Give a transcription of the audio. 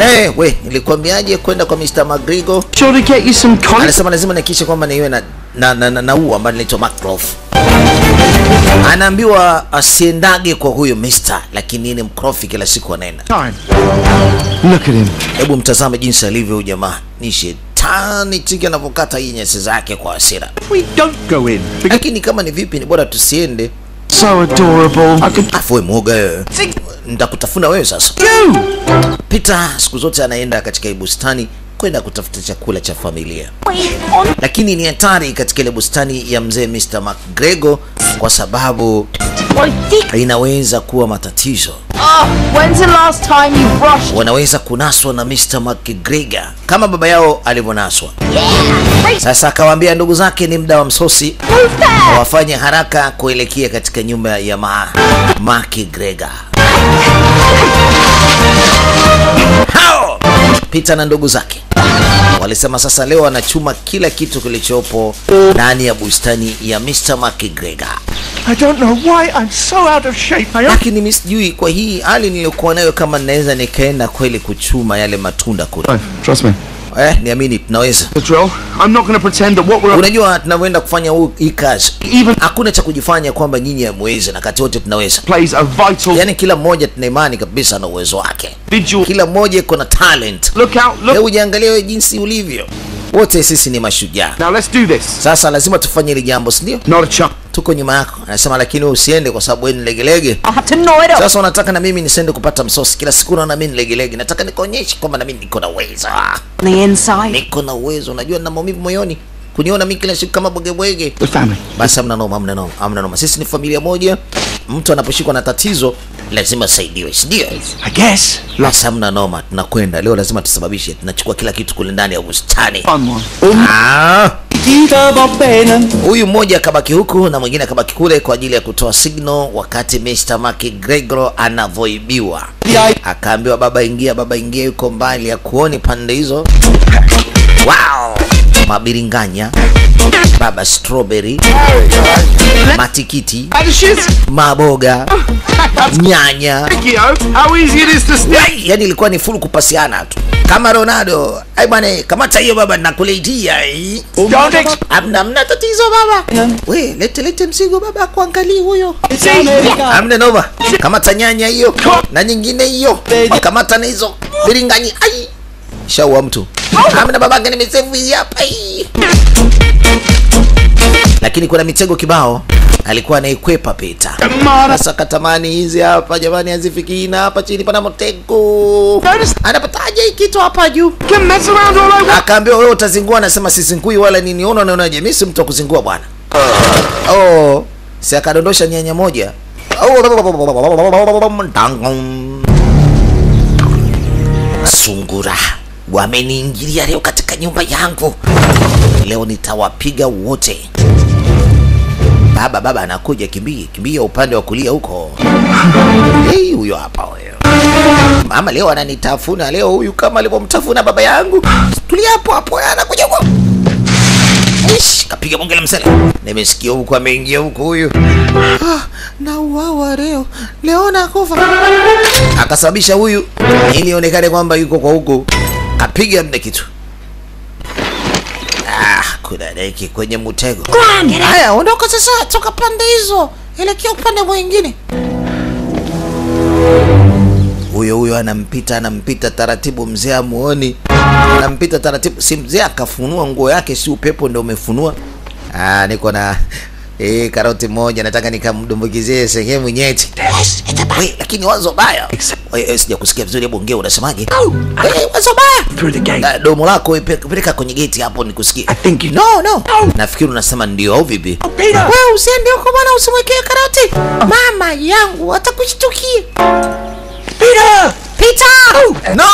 Eh, we nilikwambiaje kwenda kwa Mr. McGregor? Sure to get you some coin. Anasema lazima nihakikishe kwamba niwe na na na, na, na ua ambaye anaitwa Macroft. Anaambiwa asiendage kwa huyo Mr. lakini ni mkrofi kila siku anaenda. Look at him. Hebu mtazame jinsi alivyo huyu jamaa. Ni shetani tiki anavokata hii nyasi zake kwa hasira. We don't go in. Because Lakini kama ni vipi, ni bora tusiende. so adorable. Afu muoga. mwoga wewe. Nitakutafuna wewe sasa. Peter siku zote anaenda katika hii bustani kwenda kutafuta chakula cha familia, lakini ni hatari katika ile bustani ya mzee Mr. McGregor kwa sababu inaweza kuwa matatizo. Oh, when's the last time you brushed? Wanaweza kunaswa na Mr. McGregor kama baba yao alivyonaswa. Sasa akawaambia ndugu zake ni mda wa msosi, wafanye haraka kuelekea katika nyumba ya ma McGregor. Hao Peter na ndugu zake walisema sasa leo anachuma kila kitu kilichopo ndani ya bustani ya Mr. McGregor. I don't know why I'm so out of shape. I Lakini mimi sijui kwa hii hali niliyokuwa nayo kama naweza nikaenda kweli kuchuma yale matunda kule. Trust me. Eh, niamini tunaweza. The drill. I'm not going to pretend that what we're Unajua tunavyoenda kufanya huu- hii kazi, hakuna cha kujifanya kwamba nyinyi hamwezi, na kati wote tunaweza. Yani vital kila mmoja tuna imani kabisa na uwezo wake, kila mmoja iko na talent. Look out! Look. Hebu jiangalie wewe jinsi ulivyo, wote sisi ni mashujaa. Now let's do this. Sasa lazima tufanye hili jambo, si ndio? Not a chance. Tuko nyuma yako. Anasema lakini wewe usiende kwa sababu wewe ni legelege. I have to know it. Sasa unataka na mimi nisende kupata msosi kila siku, naona mimi ni legelege. Nataka nikuonyeshe kwamba na mimi niko na uwezo, the inside. niko na uwezo. Unajua nina maumivu moyoni kuniona mimi kila siku kama bwegebwege. Basi hamna noma, hamna noma, hamna noma. Sisi ni familia moja. Mtu anaposhikwa na tatizo lazima asaidiwe, si ndio? I guess. Hamna noma, tunakwenda leo, lazima tusababishe. Tunachukua kila kitu kule ndani ya bustani. One. Ah! Huyu mmoja akabaki huku na mwingine akabaki kule kwa ajili ya kutoa signal, wakati Mr. grego anavoibiwa Akaambiwa baba ingia, baba ingia, yuko mbali, ya kuoni pande hizo. Wow! Mabiringanya, baba strawberry, matikiti, maboga, nyanya. Yo, how easy it is to stay. Wai, yani ilikuwa ni full kupasiana tu kama Ronaldo. Ai bwana, kamata hiyo baba, nakuletea hii. Amna tatizo baba. We, lete lete mzigo baba, kuangalia huyo. Amna noma. Kamata nyanya hiyo na nyingine hiyo. Kamata na hizo biringanyi. Ai. Shaua mtu. amna babake, nimesevu hii hapa hii. Lakini kuna mitego kibao alikuwa anaikwepa Peta. Sasa katamani hizi hapa jamani, hazifikii na hapa chini pana mtego. Anapataje hii kitu hapa juu? Akaambiwa wewe utazingua, anasema sizingui wala nini. Ona unaonaje? Mimi si mtu wa kuzingua bwana. Oh, si akadondosha nyanya moja. Sungura wameniingilia leo katika nyumba yangu, leo nitawapiga wote. Baba, baba anakuja, kimbie kimbia upande wa kulia huko. Hey, huyo hapa huyo. Mama leo ananitafuna leo huyu kama alivyomtafuna baba yangu. Tulia hapo hapo, anakuja huko. Ish, kapiga bonge la msela. Nimesikia huko ameingia huko huyu. Ah, na uwawa leo. Leo nakufa. Akasababisha huyu ili ionekane kwamba yuko kwa huku. Kapiga amne kitu. Ah, kuna deki kwenye mtego. Haya, ondoka sasa, toka pande hizo. Elekea upande mwingine. huyo huyo anampita anampita taratibu, mzee amuoni, anampita taratibu, si mzee akafunua nguo yake, si upepo ndio umefunua. Ah, niko na eh, karoti moja nataka nikamdumbukizie sehemu nyeti. We, lakini wazo baya. Wewe eh, sija kusikia vizuri, hebu ongea, unasemaje? Wewe wazo baya. Eh, domo lako peleka kwenye geti hapo nikusikie. No, no. Nafikiri unasema ndio au vipi? Wewe usiende huko bwana, usimwekee karoti. oh. Mama yangu atakushtukia. Peter! Peter! Oh. No!